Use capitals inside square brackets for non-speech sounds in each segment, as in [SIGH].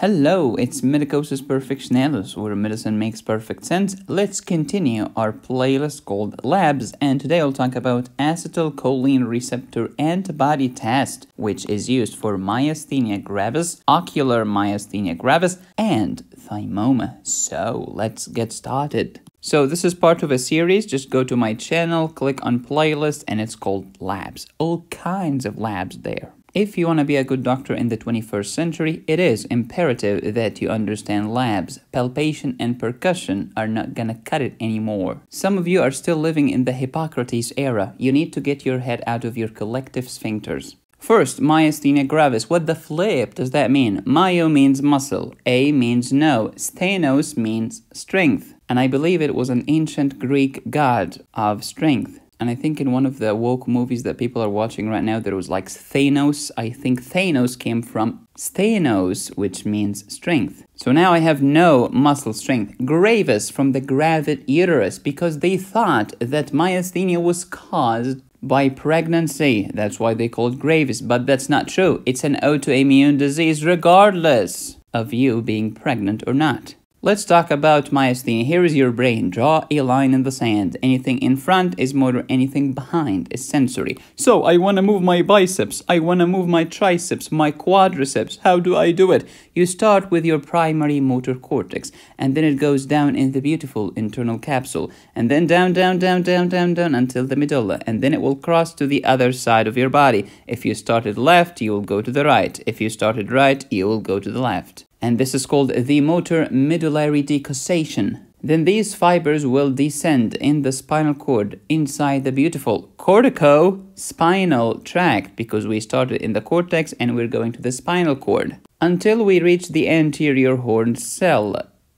Hello, it's Medicosis Perfectionalis, where medicine makes perfect sense. Let's continue our playlist called Labs, and today I'll talk about acetylcholine receptor antibody test, which is used for myasthenia gravis, ocular myasthenia gravis, and thymoma. So let's get started. So this is part of a series. Just go to my channel, click on playlist, and it's called Labs. All kinds of labs there. If you want to be a good doctor in the 21st century, it is imperative that you understand labs. Palpation and percussion are not gonna cut it anymore. Some of you are still living in the Hippocrates era. You need to get your head out of your collective sphincters. First, myasthenia gravis. What the flip does that mean? Myo means muscle, A means no, sthenos means strength. And I believe it was an ancient Greek god of strength. And I think in one of the woke movies that people are watching right now, there was like Thanos. I think Thanos came from Stenos, which means strength. So now I have no muscle strength. Gravis from the gravid uterus, because they thought that myasthenia was caused by pregnancy. That's why they called it gravis, but that's not true. It's an autoimmune disease regardless of you being pregnant or not. Let's talk about myasthenia. Here is your brain. Draw a line in the sand. Anything in front is motor, anything behind is sensory. So I want to move my biceps. I want to move my triceps, my quadriceps. How do I do it? You start with your primary motor cortex, and then it goes down in the beautiful internal capsule, and then down, down, down, down, down, down until the medulla, and then it will cross to the other side of your body. If you started left, you will go to the right. If you started right, you will go to the left and this is called the motor medullary decussation. Then these fibers will descend in the spinal cord inside the beautiful cortico-spinal tract because we started in the cortex and we're going to the spinal cord until we reach the anterior horn cell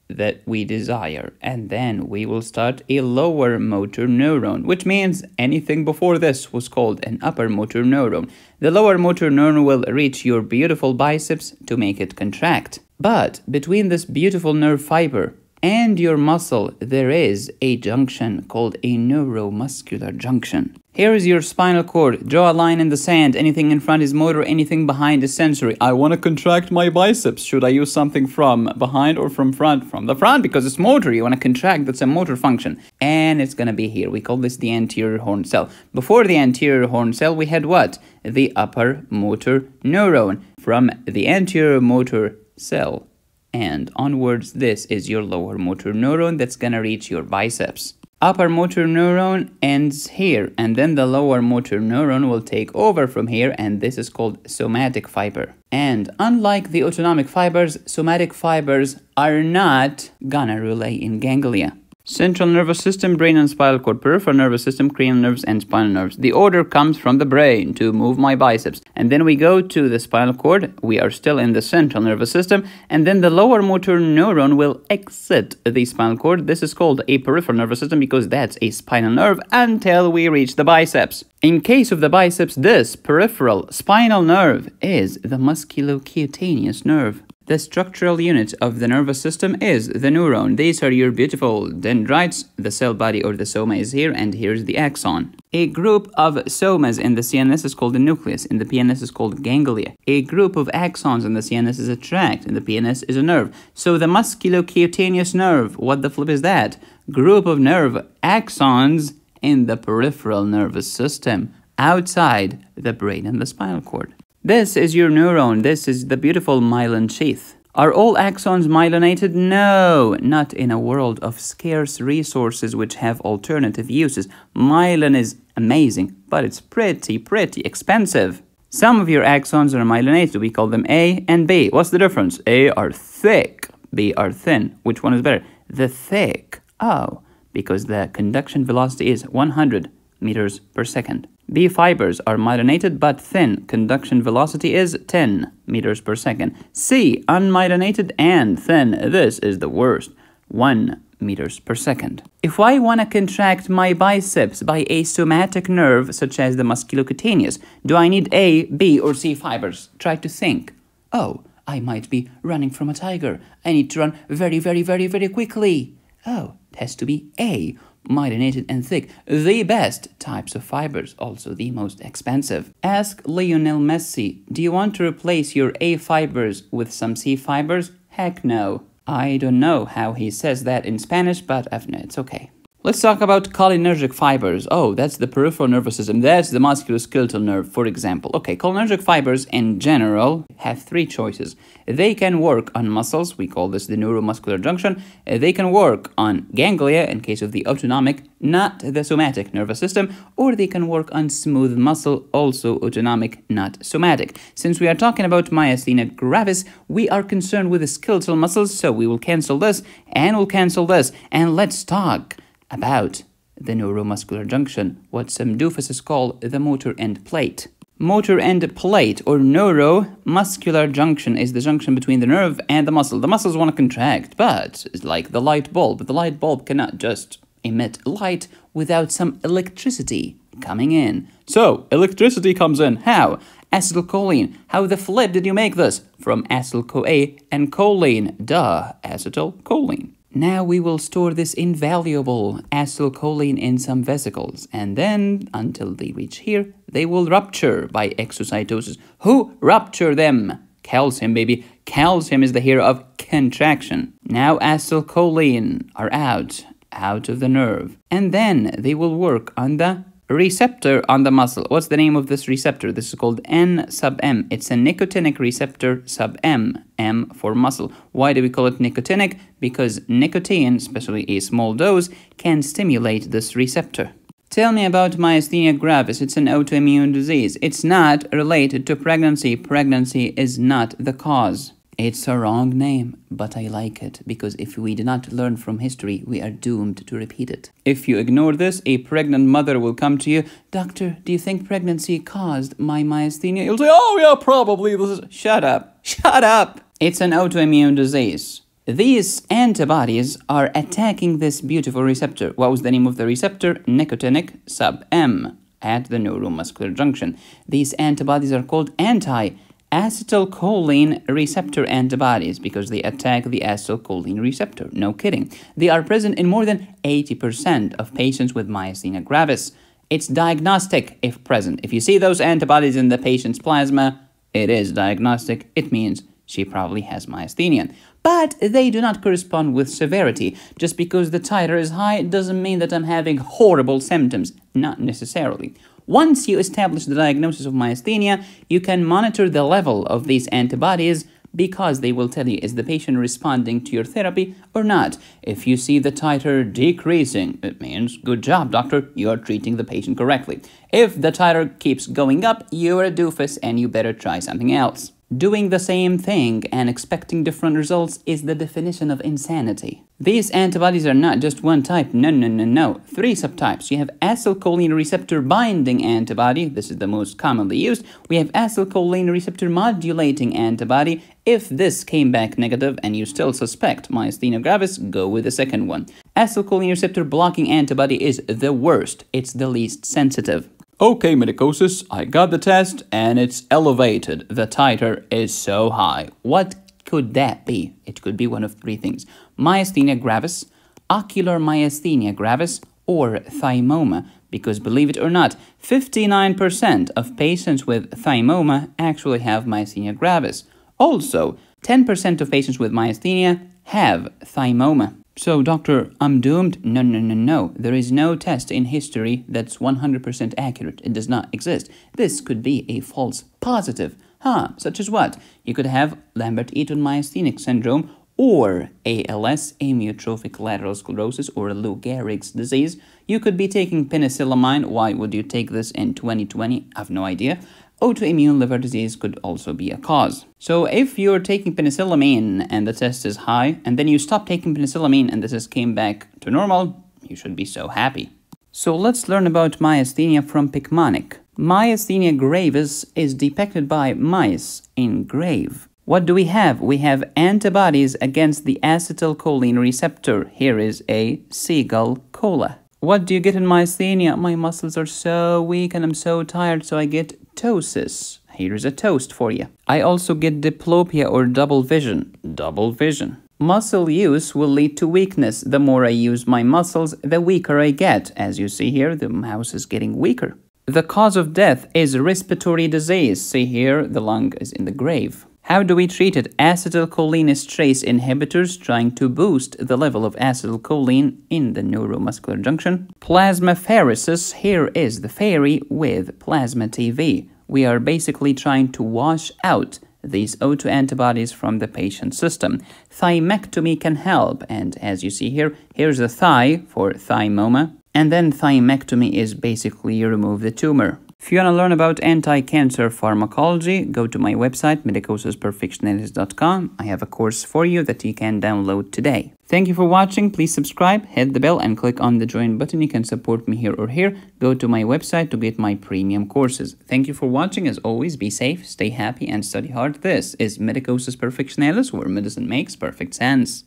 that we desire. And then we will start a lower motor neuron, which means anything before this was called an upper motor neuron. The lower motor neuron will reach your beautiful biceps to make it contract. But between this beautiful nerve fiber and your muscle, there is a junction called a neuromuscular junction. Here is your spinal cord. Draw a line in the sand. Anything in front is motor, anything behind is sensory. I want to contract my biceps. Should I use something from behind or from front? From the front because it's motor. You want to contract. That's a motor function. And it's going to be here. We call this the anterior horn cell. Before the anterior horn cell, we had what? The upper motor neuron. From the anterior motor cell and onwards, this is your lower motor neuron that's to reach your biceps upper motor neuron ends here and then the lower motor neuron will take over from here and this is called somatic fiber. And unlike the autonomic fibers, somatic fibers are not gonna relay in ganglia. Central nervous system, brain and spinal cord, peripheral nervous system, cranial nerves, and spinal nerves. The order comes from the brain to move my biceps. And then we go to the spinal cord. We are still in the central nervous system. And then the lower motor neuron will exit the spinal cord. This is called a peripheral nervous system because that's a spinal nerve until we reach the biceps. In case of the biceps, this peripheral spinal nerve is the musculocutaneous nerve. The structural unit of the nervous system is the neuron. These are your beautiful dendrites. The cell body or the soma is here, and here's the axon. A group of somas in the CNS is called the nucleus, in the PNS is called ganglia. A group of axons in the CNS is a tract, and the PNS is a nerve. So the musculocutaneous nerve, what the flip is that? Group of nerve axons in the peripheral nervous system, outside the brain and the spinal cord. This is your neuron. This is the beautiful myelin sheath. Are all axons myelinated? No, not in a world of scarce resources which have alternative uses. Myelin is amazing, but it's pretty, pretty expensive. Some of your axons are myelinated. We call them A and B. What's the difference? A are thick, B are thin. Which one is better? The thick. Oh, because the conduction velocity is 100 meters per second. B fibers are myelinated but thin. Conduction velocity is 10 meters per second. C, unmyelinated and thin. This is the worst. 1 meters per second. If I want to contract my biceps by a somatic nerve such as the musculocutaneous, do I need A, B, or C fibers? Try to think. Oh, I might be running from a tiger. I need to run very, very, very, very quickly. Oh, it has to be A myelinated and thick, the best types of fibers, also the most expensive. Ask Lionel Messi, do you want to replace your A fibers with some C fibers? Heck no. I don't know how he says that in Spanish, but I've, it's okay. Let's talk about cholinergic fibers. Oh, that's the peripheral nervous system. That's the musculoskeletal nerve, for example. Okay, cholinergic fibers in general have three choices. They can work on muscles, we call this the neuromuscular junction. Uh, they can work on ganglia in case of the autonomic, not the somatic nervous system, or they can work on smooth muscle, also autonomic, not somatic. Since we are talking about myasthenia gravis, we are concerned with the skeletal muscles, so we will cancel this and we'll cancel this. And let's talk about the neuromuscular junction, what some doofuses call the motor end plate. Motor end plate or neuromuscular junction is the junction between the nerve and the muscle. The muscles want to contract, but it's like the light bulb. The light bulb cannot just emit light without some electricity coming in. So, electricity comes in. How? Acetylcholine. How the flip did you make this? From acetyl-CoA and choline. Duh, acetylcholine. Now we will store this invaluable acetylcholine in some vesicles, and then, until they reach here, they will rupture by exocytosis. Who rupture them? Calcium, baby. Calcium is the hero of contraction. Now acetylcholine are out, out of the nerve. And then they will work on the receptor on the muscle. What's the name of this receptor? This is called N sub M. It's a nicotinic receptor sub M, M for muscle. Why do we call it nicotinic? Because nicotine, especially a small dose, can stimulate this receptor. Tell me about myasthenia gravis. It's an autoimmune disease. It's not related to pregnancy. Pregnancy is not the cause. It's a wrong name, but I like it because if we do not learn from history, we are doomed to repeat it. If you ignore this, a pregnant mother will come to you, Doctor, do you think pregnancy caused my myasthenia? You'll say, Oh, yeah, probably. This is... Shut up. [LAUGHS] Shut up. It's an autoimmune disease. These antibodies are attacking this beautiful receptor. What was the name of the receptor? Nicotinic sub M at the neuromuscular junction. These antibodies are called anti acetylcholine receptor antibodies because they attack the acetylcholine receptor. No kidding. They are present in more than 80% of patients with myasthenia gravis. It's diagnostic if present. If you see those antibodies in the patient's plasma, it is diagnostic. It means she probably has myasthenia. But they do not correspond with severity. Just because the titer is high doesn't mean that I'm having horrible symptoms. Not necessarily. Once you establish the diagnosis of myasthenia, you can monitor the level of these antibodies because they will tell you is the patient responding to your therapy or not. If you see the titer decreasing, it means good job, doctor, you are treating the patient correctly. If the titer keeps going up, you're a doofus and you better try something else. Doing the same thing and expecting different results is the definition of insanity. These antibodies are not just one type, no, no, no, no. Three subtypes. You have acetylcholine receptor binding antibody, this is the most commonly used. We have acetylcholine receptor modulating antibody. If this came back negative and you still suspect myasthenia gravis, go with the second one. Acetylcholine receptor blocking antibody is the worst, it's the least sensitive. Okay, medicosis, I got the test and it's elevated. The titer is so high. What could that be? It could be one of three things myasthenia gravis, ocular myasthenia gravis, or thymoma. Because believe it or not, 59% of patients with thymoma actually have myasthenia gravis. Also, 10% of patients with myasthenia have thymoma. So, doctor, I'm doomed? No, no, no, no. There is no test in history that's 100% accurate. It does not exist. This could be a false positive. Huh, such as what? You could have Lambert-Eaton myasthenic syndrome or ALS, amyotrophic lateral sclerosis, or Lou Gehrig's disease. You could be taking penicillamine. Why would you take this in 2020? I have no idea autoimmune liver disease could also be a cause. So if you're taking penicillamine and the test is high, and then you stop taking penicillamine and the test came back to normal, you should be so happy. So let's learn about myasthenia from Picmonic. Myasthenia gravis is depicted by mice in grave. What do we have? We have antibodies against the acetylcholine receptor. Here is a seagull cola. What do you get in myasthenia? My muscles are so weak and I'm so tired, so I get ptosis. Here's a toast for you. I also get diplopia or double vision. Double vision. Muscle use will lead to weakness. The more I use my muscles, the weaker I get. As you see here, the mouse is getting weaker. The cause of death is respiratory disease. See here, the lung is in the grave. How do we treat it? Acetylcholinesterase trace inhibitors trying to boost the level of acetylcholine in the neuromuscular junction. Plasmapheresis, here is the fairy with plasma TV. We are basically trying to wash out these auto antibodies from the patient's system. Thymectomy can help, and as you see here, here's a thigh for thymoma, and then thymectomy is basically you remove the tumor. If you want to learn about anti-cancer pharmacology, go to my website, medicosisperfectionalis.com. I have a course for you that you can download today. Thank you for watching. Please subscribe, hit the bell, and click on the join button. You can support me here or here. Go to my website to get my premium courses. Thank you for watching. As always, be safe, stay happy, and study hard. This is Medicosis Perfectionalis, where medicine makes perfect sense.